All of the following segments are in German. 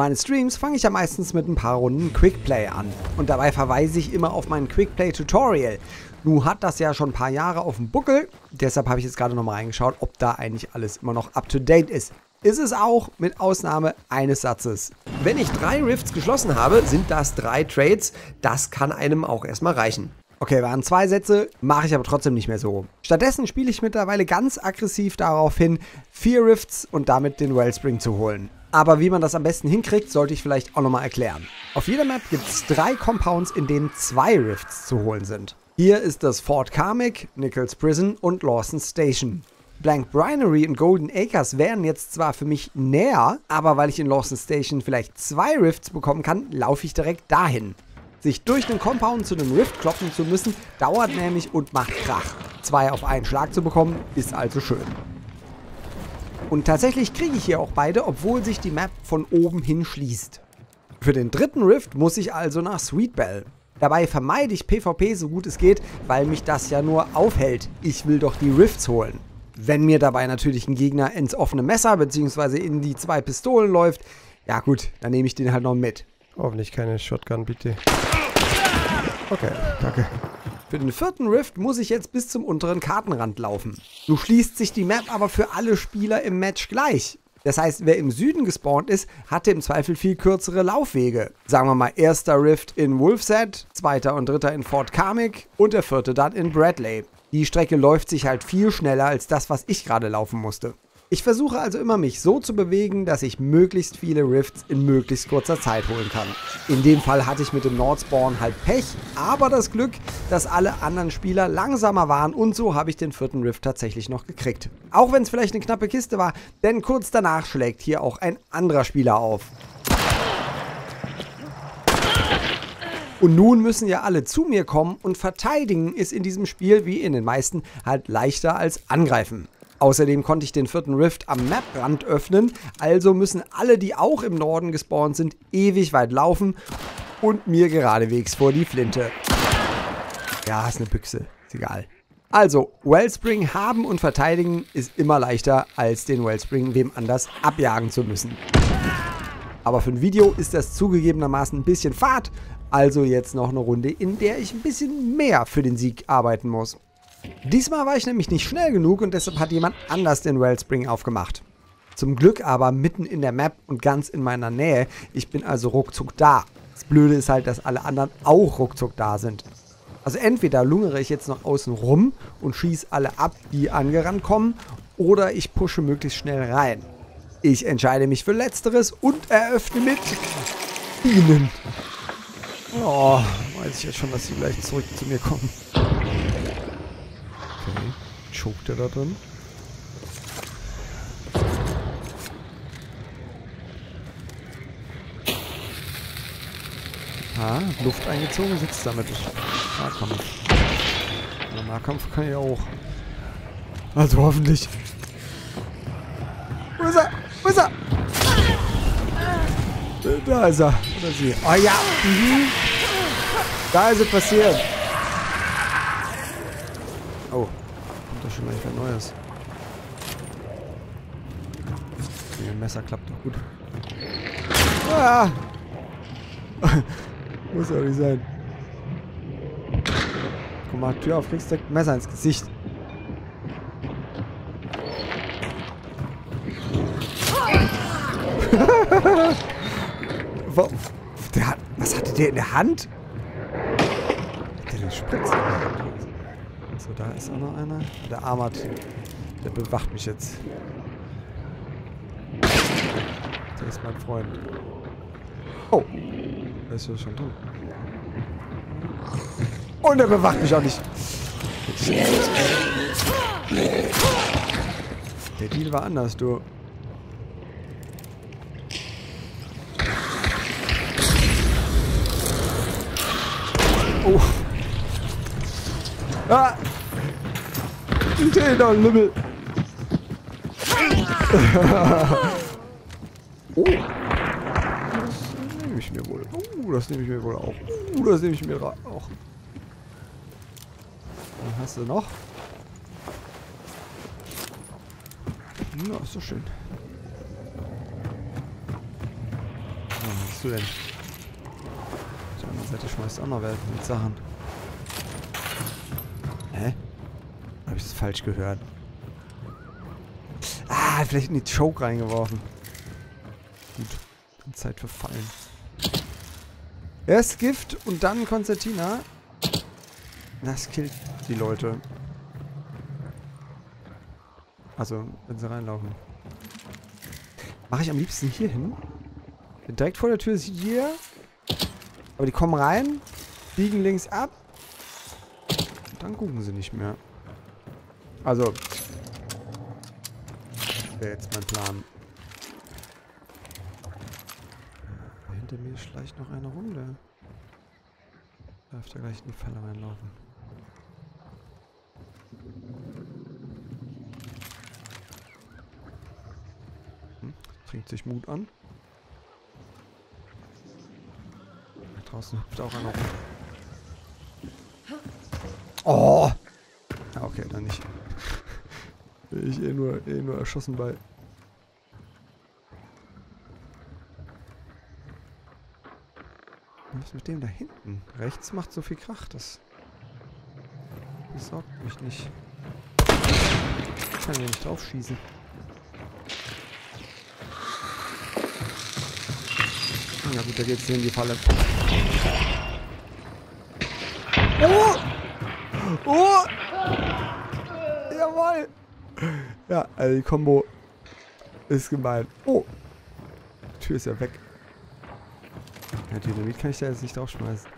Meine Streams fange ich ja meistens mit ein paar Runden Quickplay an. Und dabei verweise ich immer auf mein Quickplay-Tutorial. Nun hat das ja schon ein paar Jahre auf dem Buckel, deshalb habe ich jetzt gerade nochmal reingeschaut, ob da eigentlich alles immer noch up-to-date ist. Ist es auch, mit Ausnahme eines Satzes. Wenn ich drei Rifts geschlossen habe, sind das drei Trades. Das kann einem auch erstmal reichen. Okay, waren zwei Sätze, mache ich aber trotzdem nicht mehr so. Stattdessen spiele ich mittlerweile ganz aggressiv darauf hin, vier Rifts und damit den Wellspring zu holen. Aber wie man das am besten hinkriegt, sollte ich vielleicht auch nochmal erklären. Auf jeder Map gibt es drei Compounds, in denen zwei Rifts zu holen sind. Hier ist das Fort Karmic, Nichols Prison und Lawson Station. Blank Brinery und Golden Acres wären jetzt zwar für mich näher, aber weil ich in Lawson Station vielleicht zwei Rifts bekommen kann, laufe ich direkt dahin. Sich durch den Compound zu einem Rift kloppen zu müssen, dauert nämlich und macht Krach. Zwei auf einen Schlag zu bekommen, ist also schön. Und tatsächlich kriege ich hier auch beide, obwohl sich die Map von oben hin schließt. Für den dritten Rift muss ich also nach Sweetbell. Dabei vermeide ich PvP so gut es geht, weil mich das ja nur aufhält. Ich will doch die Rifts holen. Wenn mir dabei natürlich ein Gegner ins offene Messer bzw. in die zwei Pistolen läuft, ja gut, dann nehme ich den halt noch mit. Hoffentlich keine Shotgun, bitte. Okay, danke. Für den vierten Rift muss ich jetzt bis zum unteren Kartenrand laufen. Nun schließt sich die Map aber für alle Spieler im Match gleich. Das heißt, wer im Süden gespawnt ist, hatte im Zweifel viel kürzere Laufwege. Sagen wir mal, erster Rift in Wolfset, zweiter und dritter in Fort Karmic und der vierte dann in Bradley. Die Strecke läuft sich halt viel schneller als das, was ich gerade laufen musste. Ich versuche also immer mich so zu bewegen, dass ich möglichst viele Rifts in möglichst kurzer Zeit holen kann. In dem Fall hatte ich mit dem Nordspawn halt Pech, aber das Glück, dass alle anderen Spieler langsamer waren und so habe ich den vierten Rift tatsächlich noch gekriegt. Auch wenn es vielleicht eine knappe Kiste war, denn kurz danach schlägt hier auch ein anderer Spieler auf. Und nun müssen ja alle zu mir kommen und verteidigen ist in diesem Spiel wie in den meisten halt leichter als angreifen. Außerdem konnte ich den vierten Rift am Maprand öffnen, also müssen alle, die auch im Norden gespawnt sind, ewig weit laufen und mir geradewegs vor die Flinte. Ja, ist eine Büchse, ist egal. Also, Wellspring haben und verteidigen ist immer leichter, als den Wellspring wem anders abjagen zu müssen. Aber für ein Video ist das zugegebenermaßen ein bisschen fad, also jetzt noch eine Runde, in der ich ein bisschen mehr für den Sieg arbeiten muss. Diesmal war ich nämlich nicht schnell genug und deshalb hat jemand anders den Wellspring aufgemacht. Zum Glück aber mitten in der Map und ganz in meiner Nähe. Ich bin also ruckzuck da. Das Blöde ist halt, dass alle anderen auch ruckzuck da sind. Also entweder lungere ich jetzt noch außen rum und schieße alle ab, die angerannt kommen, oder ich pushe möglichst schnell rein. Ich entscheide mich für Letzteres und eröffne mit ihnen. Oh, weiß ich jetzt schon, dass sie gleich zurück zu mir kommen. Okay. Chokt er da drin? Ah, Luft eingezogen, sitzt damit. Nahkampf. Ja, Nahkampf kann ich auch. Also hoffentlich. Wo ist er? Wo ist er? Da ist er. Oder sie. Oh ja. Mhm. Da ist es passiert. Oh. Kommt Neues. Ihr Messer klappt doch gut. Ah. Muss auch nicht sein. Guck mal, Tür auf, kriegst direkt Messer ins Gesicht. Was hatte der in der Hand? Hat der den Spritz in der Hand? So, da ist auch noch einer. Der Armat, der bewacht mich jetzt. Der ist mein Freund. Oh, da ist ja schon drin. Und er bewacht mich auch nicht. Der Deal war anders, du. Oh. Ah! Den Lümmel. oh. Das nehme ich mir wohl. Uh, das nehme ich mir wohl auch. Uh, das nehme ich mir auch. Was hast du noch? Ja, ist doch schön. machst du denn? Auf der anderen Seite schmeißt auch noch wer mit Sachen. Hä? Habe ich das falsch gehört? Ah, vielleicht in die Choke reingeworfen. Gut. Zeit für Fallen. Erst Gift und dann Konzertina. Das killt die Leute. Also, wenn sie reinlaufen. Mache ich am liebsten hier hin. Direkt vor der Tür ist hier. Aber die kommen rein, biegen links ab. Und dann gucken sie nicht mehr. Also. Wäre jetzt mein Plan. Hinter mir schleicht noch eine Runde. Darf da gleich in die Falle reinlaufen. Hm, trinkt sich Mut an. Da draußen hüpft auch einer rum. Oh! Ja, okay, dann nicht. Bin ich eh nur, eh nur erschossen bei. Was ist mit dem da hinten? Rechts macht so viel Krach, das besorgt mich nicht. Ich kann hier nicht drauf schießen. Ja gut, da geht's hier in die Falle. Oh! Oh! Jawoll! Ja, also die Kombo ist gemein. Oh! Die Tür ist ja weg. Ja, Dynamit kann ich da jetzt nicht draufschmeißen.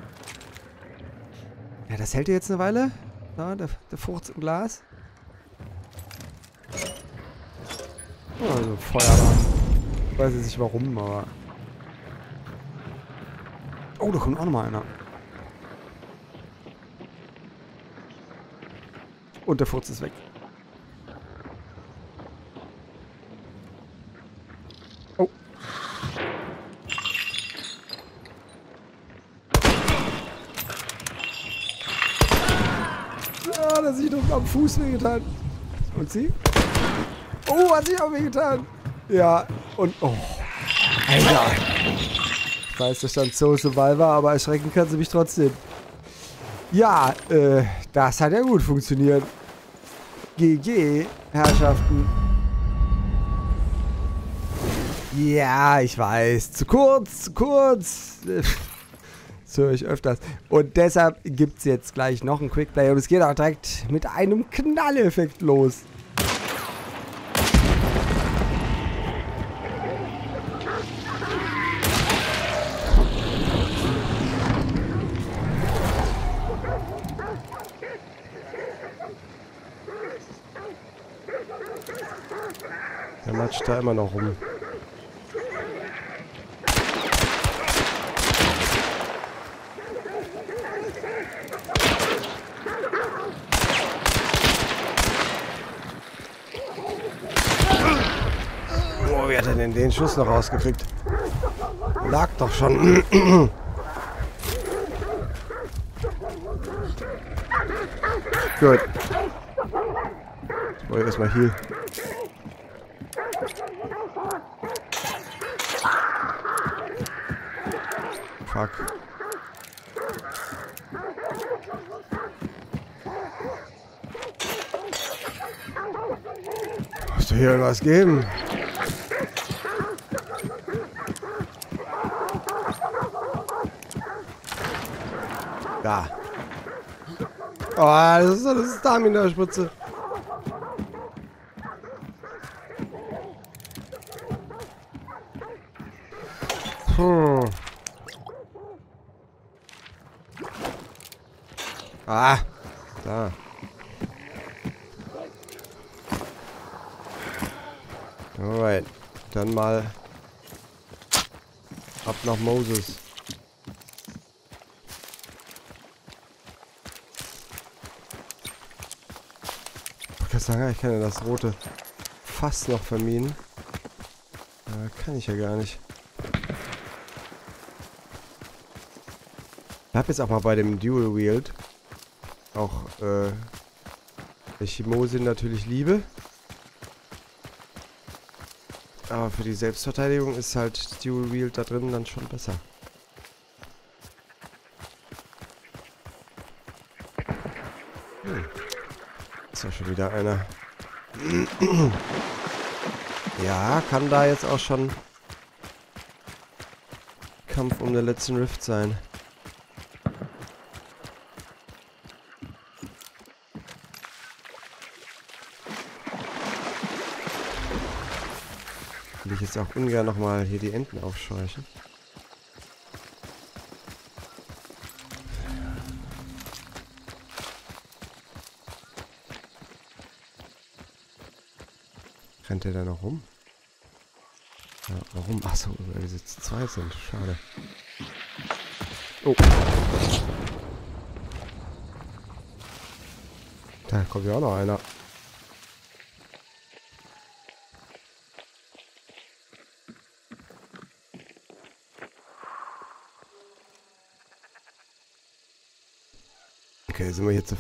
Ja, das hält ja jetzt eine Weile. Da, der, der Furz im Glas. Oh, also Feueralarm. Ich weiß jetzt nicht warum, aber... Oh, da kommt auch nochmal einer. Und der Furz ist weg. Oh. Das sieht doch am Fuß wehgetan. Und sie? Oh, hat sich auch wehgetan. Ja, und... Oh. Alter. Ich weiß, da stand So Survivor, aber erschrecken kann sie mich trotzdem. Ja, äh, das hat ja gut funktioniert. GG, Herrschaften. Ja, ich weiß. Zu kurz, zu kurz. Das höre ich öfters. Und deshalb gibt es jetzt gleich noch ein Quickplay. Und es geht auch direkt mit einem Knalleffekt los. Der matscht da immer noch rum. Oh, wie hat er denn den Schuss noch rausgekriegt? Lag doch schon. Gut. Ich wollte erstmal hier. Fuck. Muss doch hier irgendwas geben. Da. Oh, das ist eine Stamina-Spritze. Hm. Ah, da. Alright, dann mal ab nach Moses. Ich kann sagen, ich kann ja das rote Fass noch vermieden. Äh, kann ich ja gar nicht. Ich habe jetzt auch mal bei dem Dual Wield auch äh, der natürlich liebe. Aber für die Selbstverteidigung ist halt Dual Wield da drin dann schon besser. Schon wieder einer. Ja, kann da jetzt auch schon Kampf um den letzten Rift sein. Will ich jetzt auch ungern nochmal hier die Enten aufscheuchen. Rennt der da noch rum? Ja, warum? Achso, weil wir jetzt zu zweit sind. Schade. Oh. Da kommt ja auch noch einer. Okay, sind wir hier zu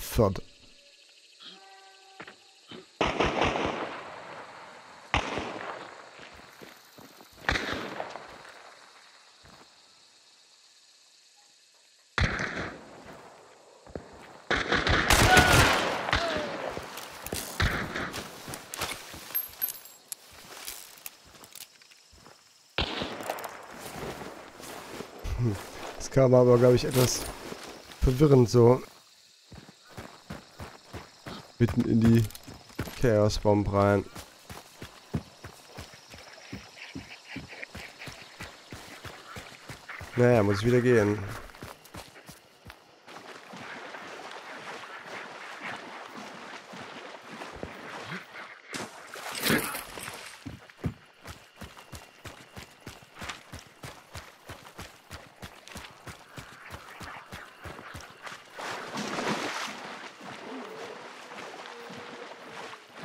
kam aber, glaube ich, etwas verwirrend so. Mitten in die Chaos-Bomb rein. Naja, muss ich wieder gehen.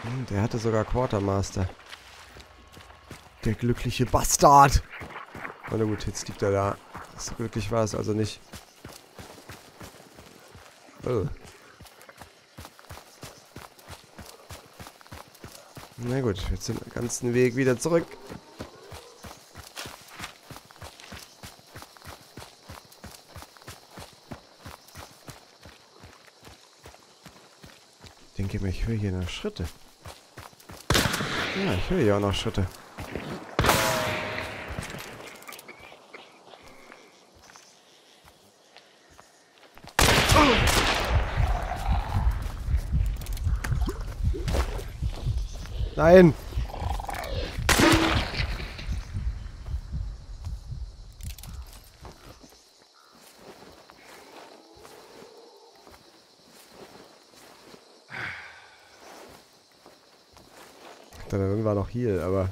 Hm, Der hatte sogar Quartermaster. Der glückliche Bastard. Na gut, jetzt liegt er da. So glücklich war es also nicht. Oh. Na gut, jetzt sind den ganzen Weg wieder zurück. Ich denke mir, ich höre hier noch Schritte. Ja, ich höre hier auch noch Schritte. Nein! Da hier, aber...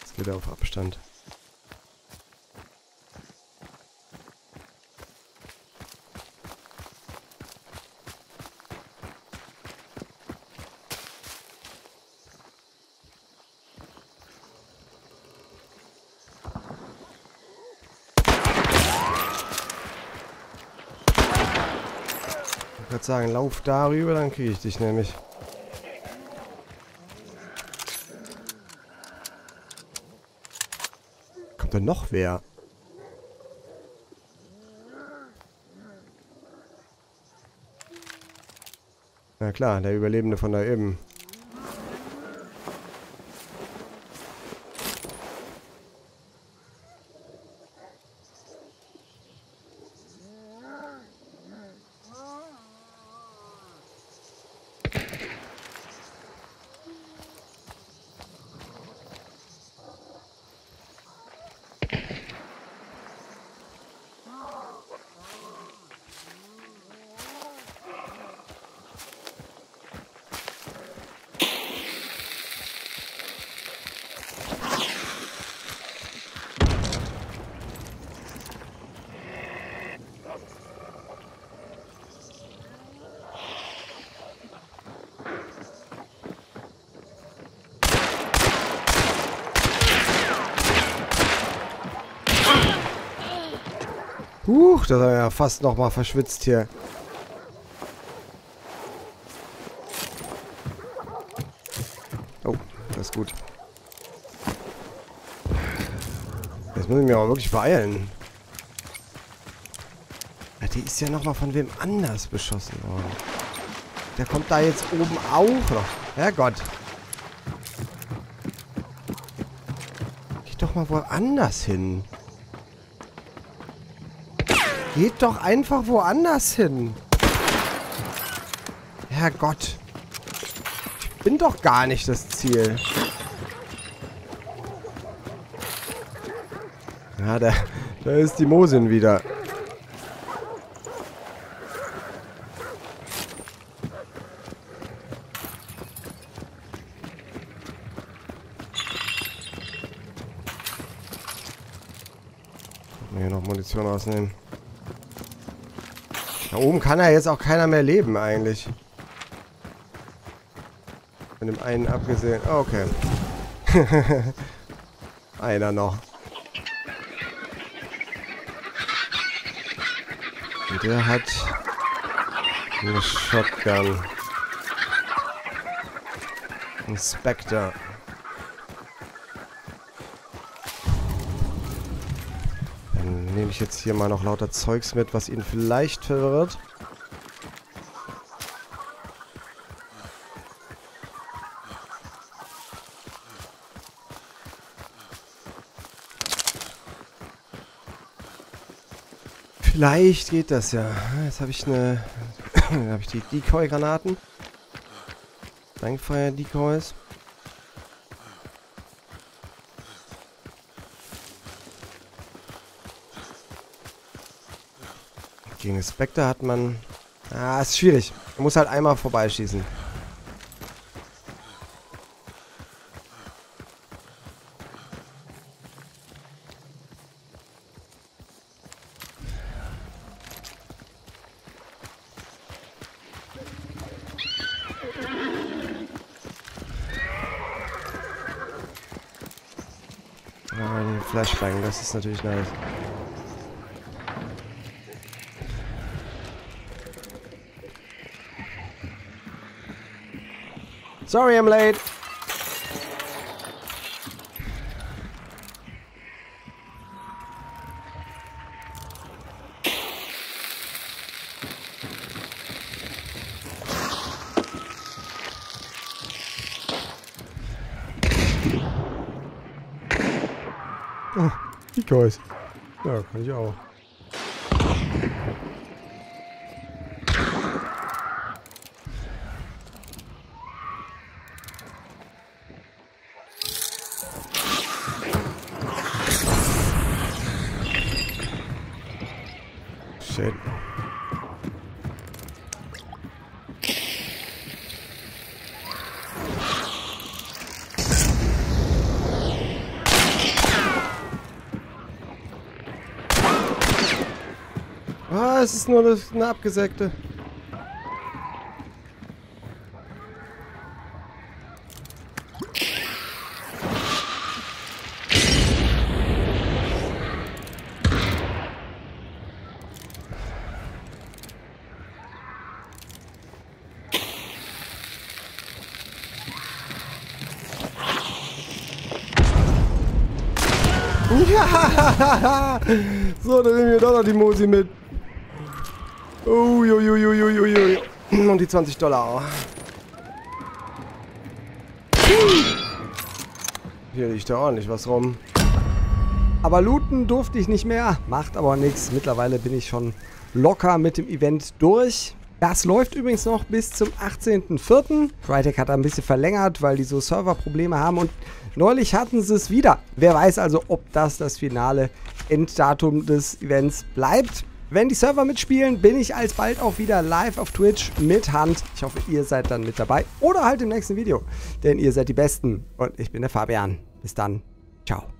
Jetzt geht auf Abstand. Würde sagen, lauf darüber, dann kriege ich dich nämlich. Kommt da noch wer? Na klar, der Überlebende von da eben. Huch, das hat ja fast nochmal verschwitzt hier. Oh, das ist gut. Jetzt muss ich mich aber wirklich beeilen. Ja, die ist ja nochmal von wem anders beschossen worden. Der kommt da jetzt oben auch noch. Herrgott. Geh doch mal woanders hin. Geht doch einfach woanders hin. Herrgott. Ich bin doch gar nicht das Ziel. Ja, da, da ist die Mosin wieder. Hier noch Munition ausnehmen. Da oben kann ja jetzt auch keiner mehr leben eigentlich. Von dem einen abgesehen. Oh, okay. Einer noch. Und der hat eine Shotgun. Ein jetzt hier mal noch lauter Zeugs mit, was ihn vielleicht verwirrt. Vielleicht geht das ja. Jetzt habe ich eine... habe ich die Decoy-Granaten. Langfire-Decoys. Gegen Spectre hat man... Ah, ist schwierig. Man muss halt einmal vorbeischießen. Ah, die Flashbang, das ist natürlich nice. Sorry, I'm late. Oh, Decoys. Ja, kann ich auch. Ah, es ist nur eine, abgesägte. So, dann nehmen wir doch noch die Mosi mit. Uiuiuiuiui. Und die 20 Dollar. Hier liegt da ordentlich was rum. Aber looten durfte ich nicht mehr. Macht aber nichts. Mittlerweile bin ich schon locker mit dem Event durch. Das läuft übrigens noch bis zum 18.04. Crytek hat ein bisschen verlängert, weil die so Serverprobleme haben und neulich hatten sie es wieder. Wer weiß also, ob das das finale Enddatum des Events bleibt. Wenn die Server mitspielen, bin ich alsbald auch wieder live auf Twitch mit Hand. Ich hoffe, ihr seid dann mit dabei oder halt im nächsten Video, denn ihr seid die Besten und ich bin der Fabian. Bis dann. Ciao.